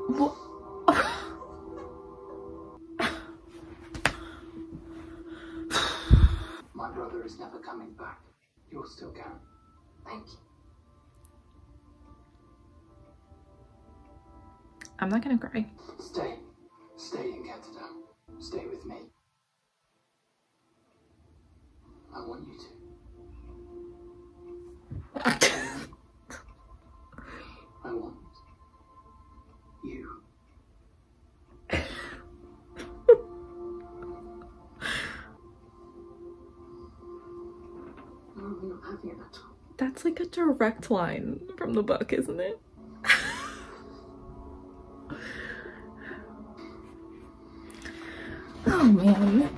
My brother is never coming back. You'll still can. Thank you. I'm not gonna cry. Stay. Stay in Canada. Stay with me. I want you to. I want That's like a direct line from the book, isn't it? oh man.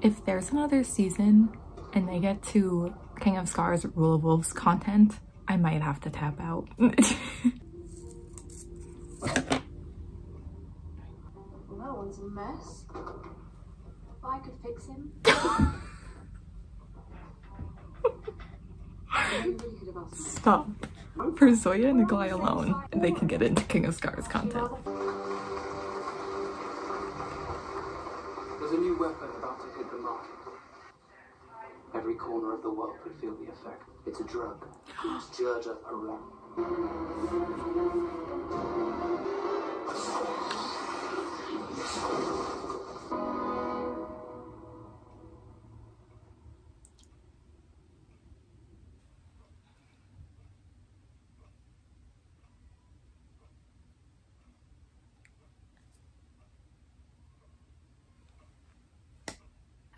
If there's another season and they get to King of Scars Rule of Wolves content, I might have to tap out. that one's a mess. If I could fix him. Nobody could have. Stop. For Zoya and Nikolai alone, they can get into King of Scars content. There's a new weapon about to hit the market. Every corner of the world could feel the effect. It's a drug. It's jurda parem.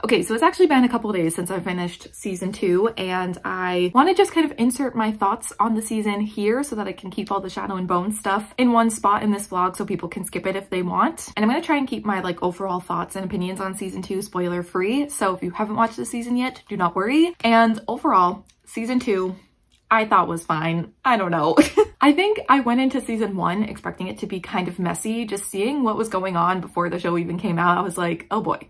Okay, so it's actually been a couple days since I finished season two, and I want to just kind of insert my thoughts on the season here so that I can keep all the Shadow and Bone stuff in one spot in this vlog so people can skip it if they want. And I'm going to try and keep my like overall thoughts and opinions on season two spoiler free. So if you haven't watched the season yet, do not worry. And overall, season two, I thought was fine. I don't know. I think I went into season one expecting it to be kind of messy. Just seeing what was going on before the show even came out, I was like, oh boy,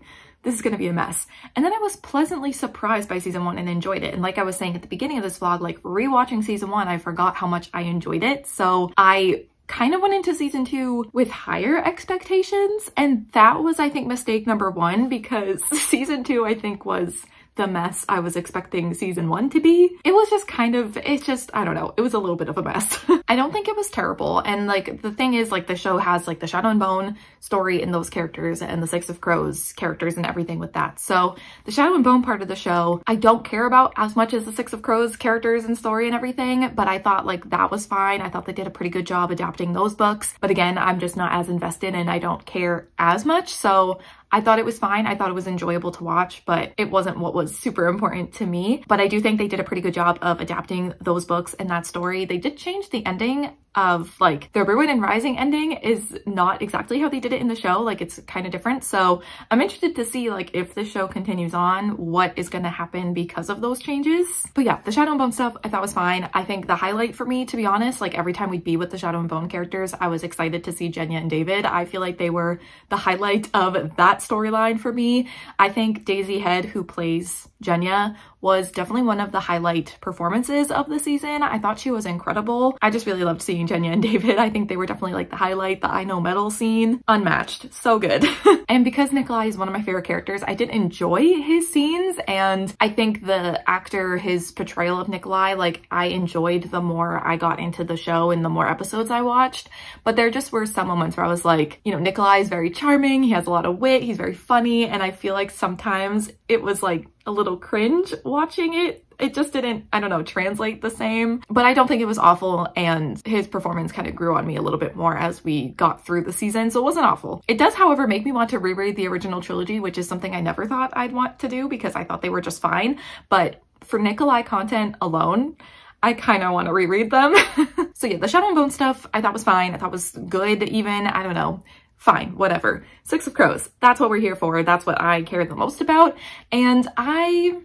this is going to be a mess. And then I was pleasantly surprised by season one and enjoyed it. And like I was saying at the beginning of this vlog, like rewatching season one, I forgot how much I enjoyed it. So I kind of went into season two with higher expectations. And that was, I think, mistake number one because season two, I think, was the mess I was expecting season one to be. It was just kind of, it's just, I don't know, it was a little bit of a mess. I don't think it was terrible. And like, the thing is, like, the show has like the Shadow and Bone story in those characters and the Six of Crows characters and everything with that. So the Shadow and Bone part of the show, I don't care about as much as the Six of Crows characters and story and everything, but I thought like that was fine. I thought they did a pretty good job adapting those books. But again, I'm just not as invested and I don't care as much. So I thought it was fine. I thought it was enjoyable to watch, but it wasn't what was super important to me. But I do think they did a pretty good job of adapting those books and that story. They did change the ending of like the Ruin and Rising ending is not exactly how they did it in the show. Like it's kind of different. So I'm interested to see like if the show continues on, what is going to happen because of those changes. But yeah, the Shadow and Bone stuff I thought was fine. I think the highlight for me, to be honest, like every time we'd be with the Shadow and Bone characters, I was excited to see Genya and David. I feel like they were the highlight of that storyline for me. I think Daisy Head, who plays Genya, was definitely one of the highlight performances of the season. I thought she was incredible. I just really loved seeing Genya and David. I think they were definitely like the highlight, the I know metal scene. Unmatched. So good. and because Nikolai is one of my favorite characters, I did enjoy his scenes and I think the actor, his portrayal of Nikolai, like I enjoyed the more I got into the show and the more episodes I watched. But there just were some moments where I was like, you know, Nikolai is very charming. He has a lot of wit. He's very funny. And I feel like sometimes it was like a little cringe watching it. It just didn't, I don't know, translate the same. But I don't think it was awful and his performance kind of grew on me a little bit more as we got through the season, so it wasn't awful. It does, however, make me want to reread the original trilogy, which is something I never thought I'd want to do because I thought they were just fine. But for Nikolai content alone, I kind of want to reread them. so yeah, the Shadow and Bone stuff I thought was fine. I thought was good even. I don't know fine, whatever. Six of Crows, that's what we're here for. That's what I care the most about. And I,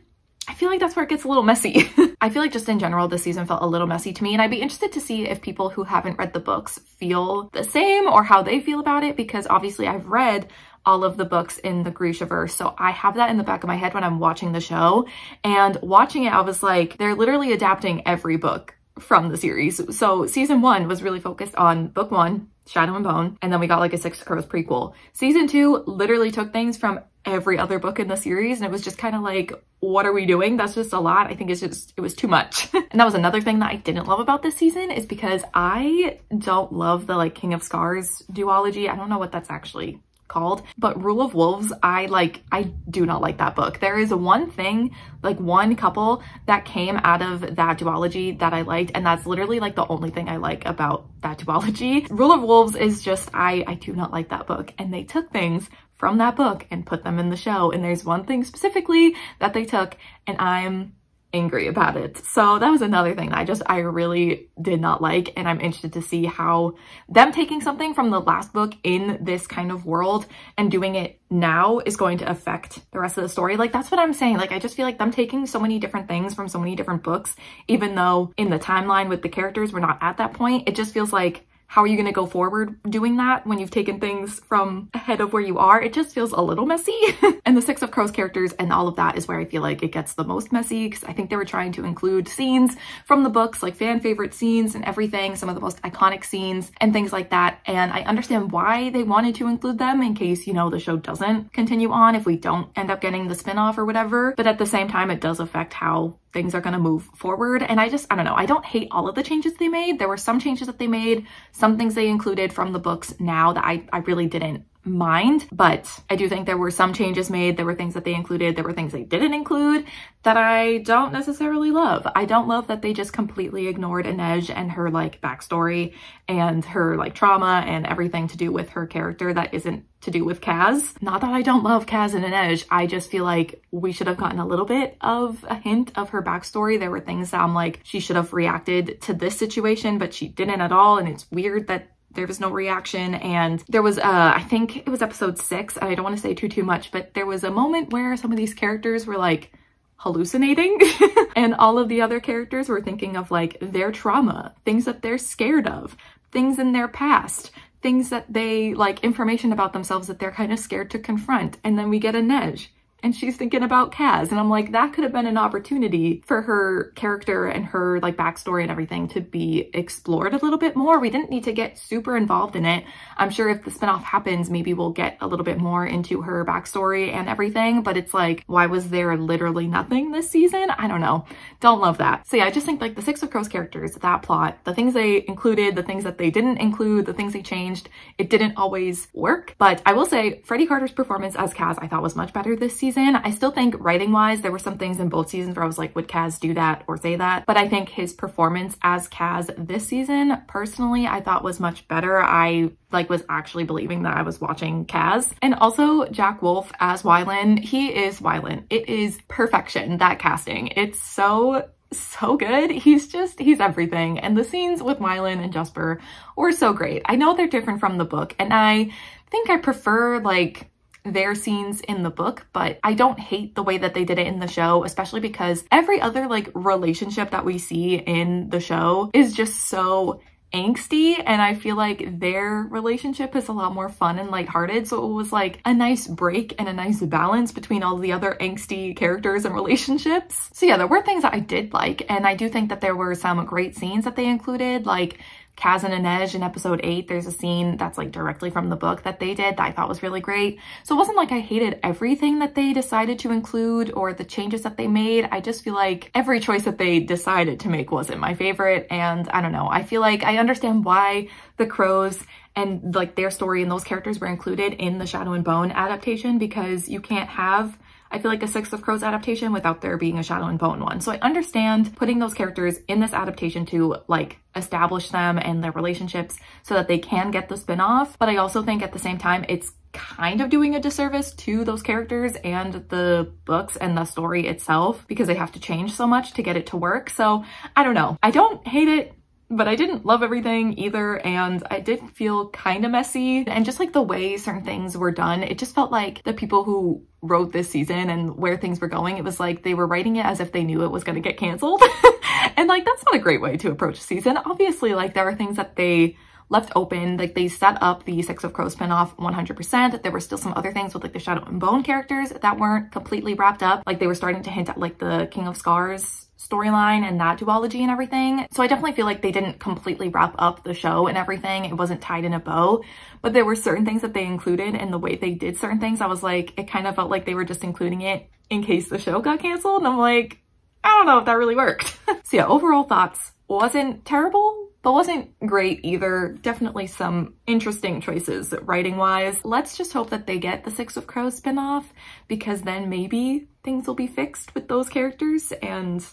I feel like that's where it gets a little messy. I feel like just in general, this season felt a little messy to me and I'd be interested to see if people who haven't read the books feel the same or how they feel about it because obviously I've read all of the books in the Grishaverse. So I have that in the back of my head when I'm watching the show and watching it, I was like, they're literally adapting every book from the series. So season one was really focused on book one, Shadow and Bone, and then we got like a Six Crows prequel. Season two literally took things from every other book in the series and it was just kind of like, what are we doing? That's just a lot. I think it's just, it was too much. and that was another thing that I didn't love about this season is because I don't love the like King of Scars duology. I don't know what that's actually called. But Rule of Wolves, I like, I do not like that book. There is one thing, like one couple that came out of that duology that I liked. And that's literally like the only thing I like about that duology. Rule of Wolves is just, I, I do not like that book. And they took things from that book and put them in the show. And there's one thing specifically that they took and I'm angry about it. So that was another thing I just, I really did not like. And I'm interested to see how them taking something from the last book in this kind of world and doing it now is going to affect the rest of the story. Like that's what I'm saying. Like I just feel like them taking so many different things from so many different books, even though in the timeline with the characters, we're not at that point. It just feels like how are you going to go forward doing that when you've taken things from ahead of where you are? It just feels a little messy. and the Six of Crows characters and all of that is where I feel like it gets the most messy because I think they were trying to include scenes from the books, like fan favorite scenes and everything, some of the most iconic scenes and things like that. And I understand why they wanted to include them in case, you know, the show doesn't continue on if we don't end up getting the spinoff or whatever. But at the same time, it does affect how things are going to move forward. And I just, I don't know, I don't hate all of the changes they made. There were some changes that they made, some things they included from the books now that I, I really didn't mind, but I do think there were some changes made. There were things that they included. There were things they didn't include that I don't necessarily love. I don't love that they just completely ignored Inej and her like backstory and her like trauma and everything to do with her character that isn't to do with Kaz. Not that I don't love Kaz and Inej. I just feel like we should have gotten a little bit of a hint of her backstory. There were things that I'm like, she should have reacted to this situation, but she didn't at all. And it's weird that there was no reaction. And there was uh i think it was episode six. I don't want to say too too much but there was a moment where some of these characters were like hallucinating. And all of the other characters were thinking of like their trauma things that they're scared of things in their past things that they like information about themselves that they're kind of scared to confront. And then we get Inej and she's thinking about Kaz. And I'm like, that could have been an opportunity for her character and her like backstory and everything to be explored a little bit more. We didn't need to get super involved in it. I'm sure if the spinoff happens, maybe we'll get a little bit more into her backstory and everything. But it's like, why was there literally nothing this season? I don't know. Don't love that. So yeah, I just think like the Six of Crows characters, that plot, the things they included, the things that they didn't include, the things they changed, it didn't always work. But I will say Freddie Carter's performance as Kaz I thought was much better this season season. I still think writing wise, there were some things in both seasons where I was like, would Kaz do that or say that? But I think his performance as Kaz this season, personally, I thought was much better. I like was actually believing that I was watching Kaz. And also Jack Wolfe as Wylan, he is Wylan. It is perfection, that casting. It's so so good. He's just, he's everything. And the scenes with Wylan and Jesper were so great. I know they're different from the book and I think I prefer like their scenes in the book, but I don't hate the way that they did it in the show, especially because every other like relationship that we see in the show is just so angsty and I feel like their relationship is a lot more fun and lighthearted. So it was like a nice break and a nice balance between all the other angsty characters and relationships. So yeah, there were things that I did like and I do think that there were some great scenes that they included like Kaz and Inej in episode 8, there's a scene that's like directly from the book that they did that I thought was really great. So it wasn't like I hated everything that they decided to include or the changes that they made. I just feel like every choice that they decided to make wasn't my favorite. And I don't know, I feel like I understand why the Crows and like their story and those characters were included in the Shadow and Bone adaptation because you can't have I feel like a Six of Crows adaptation without there being a Shadow and Bone one. So I understand putting those characters in this adaptation to like establish them and their relationships so that they can get the spin-off. But I also think at the same time, it's kind of doing a disservice to those characters and the books and the story itself because they have to change so much to get it to work. So I don't know. I don't hate it but I didn't love everything either and I did feel kind of messy and just like the way certain things were done it just felt like the people who wrote this season and where things were going it was like they were writing it as if they knew it was going to get canceled and like that's not a great way to approach a season obviously like there are things that they left open. Like they set up the Six of Crows spinoff 100%. There were still some other things with like the Shadow and Bone characters that weren't completely wrapped up. Like they were starting to hint at like the King of Scars storyline and that duology and everything. So I definitely feel like they didn't completely wrap up the show and everything. It wasn't tied in a bow, but there were certain things that they included and the way they did certain things. I was like, it kind of felt like they were just including it in case the show got canceled. And I'm like, I don't know if that really worked. so yeah, overall thoughts wasn't terrible, but wasn't great either. Definitely some interesting choices writing wise. Let's just hope that they get the Six of Crows spinoff because then maybe things will be fixed with those characters and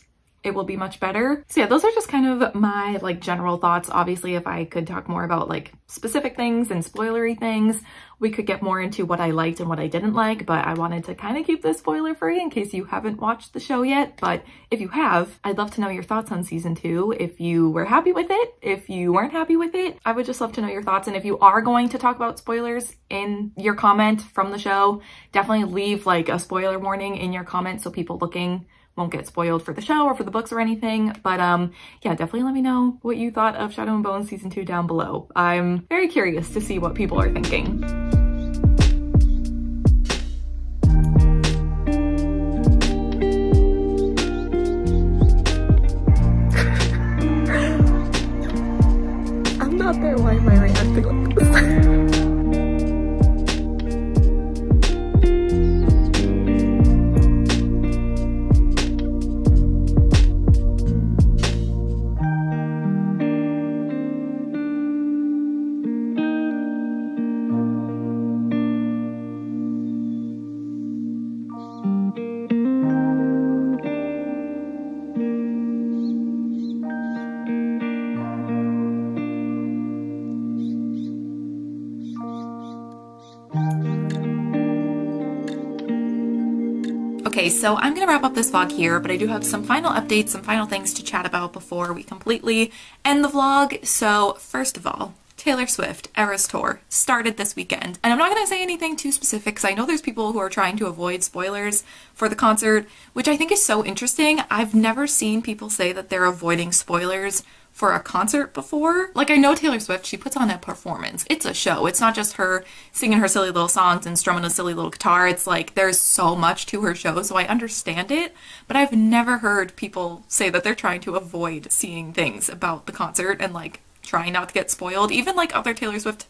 it will be much better. So yeah, those are just kind of my like general thoughts. Obviously, if I could talk more about like specific things and spoilery things, we could get more into what I liked and what I didn't like, but I wanted to kind of keep this spoiler free in case you haven't watched the show yet. But if you have, I'd love to know your thoughts on season two. If you were happy with it, if you weren't happy with it, I would just love to know your thoughts. And if you are going to talk about spoilers in your comment from the show, definitely leave like a spoiler warning in your comment so people looking won't get spoiled for the show or for the books or anything. But um, yeah, definitely let me know what you thought of Shadow and Bone season two down below. I'm very curious to see what people are thinking. I'm not there, why am I reacting like this? Okay, so I'm going to wrap up this vlog here, but I do have some final updates, some final things to chat about before we completely end the vlog. So first of all, Taylor Swift Eras Tour started this weekend. And I'm not going to say anything too specific because I know there's people who are trying to avoid spoilers for the concert, which I think is so interesting. I've never seen people say that they're avoiding spoilers for a concert before. Like I know Taylor Swift, she puts on a performance. It's a show. It's not just her singing her silly little songs and strumming a silly little guitar. It's like there's so much to her show, so I understand it, but I've never heard people say that they're trying to avoid seeing things about the concert and like trying not to get spoiled. Even like other Taylor Swift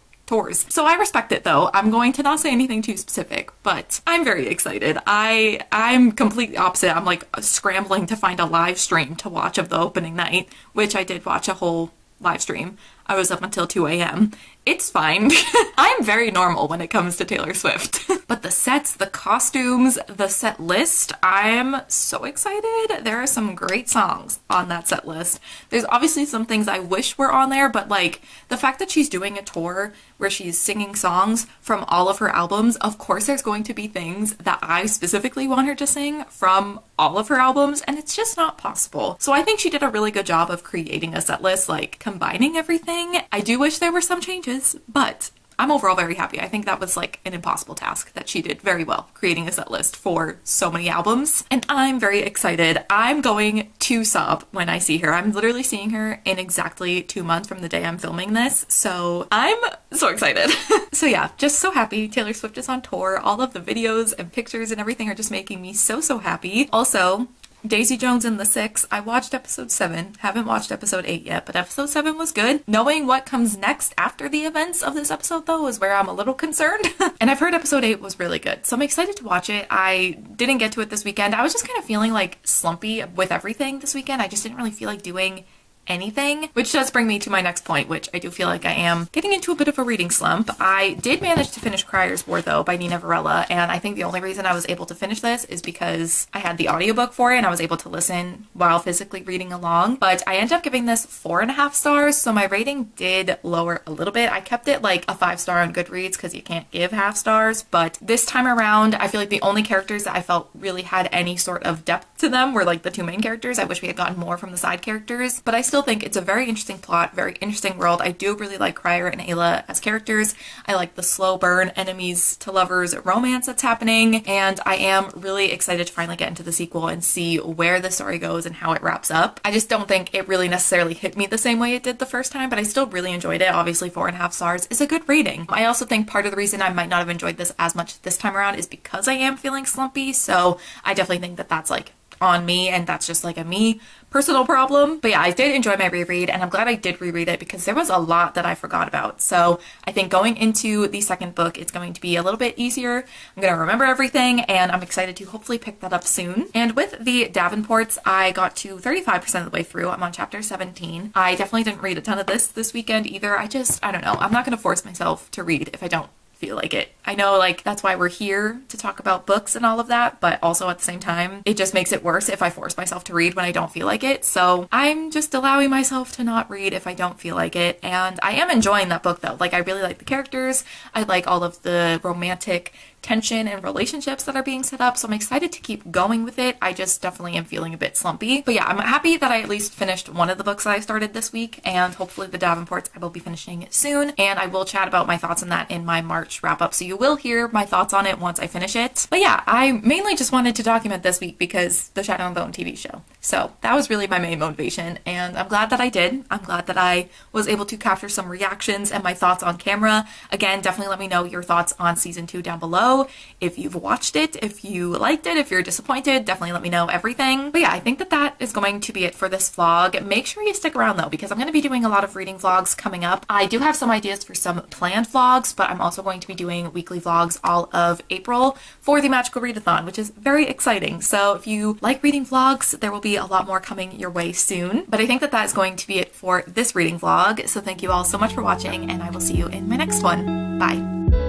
So I respect it though. I'm going to not say anything too specific, but I'm very excited. I I'm completely opposite. I'm like scrambling to find a live stream to watch of the opening night, which I did watch a whole live stream. I was up until 2 a.m. It's fine. I'm very normal when it comes to Taylor Swift. but the sets, the costumes, the set list, I'm so excited. There are some great songs on that set list. There's obviously some things I wish were on there, but like the fact that she's doing a tour where she's singing songs from all of her albums, of course there's going to be things that I specifically want her to sing from all of her albums, and it's just not possible. So I think she did a really good job of creating a set list, like combining everything. I do wish there were some changes, but I'm overall very happy. I think that was like an impossible task that she did very well, creating a set list for so many albums. And I'm very excited. I'm going to sob when I see her. I'm literally seeing her in exactly two months from the day I'm filming this. So I'm so excited. so yeah, just so happy. Taylor Swift is on tour. All of the videos and pictures and everything are just making me so, so happy. Also, Daisy Jones and the Six. I watched episode 7. Haven't watched episode 8 yet, but episode 7 was good. Knowing what comes next after the events of this episode, though, is where I'm a little concerned. and I've heard episode 8 was really good, so I'm excited to watch it. I didn't get to it this weekend. I was just kind of feeling like slumpy with everything this weekend. I just didn't really feel like doing anything. Which does bring me to my next point, which I do feel like I am getting into a bit of a reading slump. I did manage to finish Crier's War though by Nina Varela, and I think the only reason I was able to finish this is because I had the audiobook for it and I was able to listen while physically reading along. But I ended up giving this four and a half stars, so my rating did lower a little bit. I kept it like a five star on Goodreads because you can't give half stars, but this time around, I feel like the only characters that I felt really had any sort of depth to them were like the two main characters. I wish we had gotten more from the side characters, but I still think it's a very interesting plot, very interesting world. I do really like Crier and Ayla as characters. I like the slow burn enemies to lovers romance that's happening, and I am really excited to finally get into the sequel and see where the story goes and how it wraps up. I just don't think it really necessarily hit me the same way it did the first time, but I still really enjoyed it. Obviously, four and a half stars is a good rating. I also think part of the reason I might not have enjoyed this as much this time around is because I am feeling slumpy, so I definitely think that that's like on me and that's just like a me personal problem. But yeah, I did enjoy my reread and I'm glad I did reread it because there was a lot that I forgot about. So I think going into the second book, it's going to be a little bit easier. I'm going to remember everything and I'm excited to hopefully pick that up soon. And with the Davenports, I got to 35% of the way through. I'm on chapter 17. I definitely didn't read a ton of this this weekend either. I just, I don't know. I'm not going to force myself to read if I don't feel like it. I know like that's why we're here to talk about books and all of that, but also at the same time, it just makes it worse if I force myself to read when I don't feel like it. So I'm just allowing myself to not read if I don't feel like it. And I am enjoying that book though. Like I really like the characters. I like all of the romantic tension and relationships that are being set up. So I'm excited to keep going with it. I just definitely am feeling a bit slumpy. But yeah, I'm happy that I at least finished one of the books that I started this week and hopefully the Davenports I will be finishing it soon. And I will chat about my thoughts on that in my March wrap up. So you will hear my thoughts on it once I finish it. But yeah, I mainly just wanted to document this week because the Shadow and Bone TV show. So that was really my main motivation and I'm glad that I did. I'm glad that I was able to capture some reactions and my thoughts on camera. Again, definitely let me know your thoughts on season two down below. If you've watched it, if you liked it, if you're disappointed, definitely let me know everything. But yeah, I think that that is going to be it for this vlog. Make sure you stick around though because I'm going to be doing a lot of reading vlogs coming up. I do have some ideas for some planned vlogs, but I'm also going to be doing weekly vlogs all of April for the Magical Readathon, which is very exciting. So if you like reading vlogs, there will be a lot more coming your way soon. But I think that that is going to be it for this reading vlog. So thank you all so much for watching and I will see you in my next one. Bye.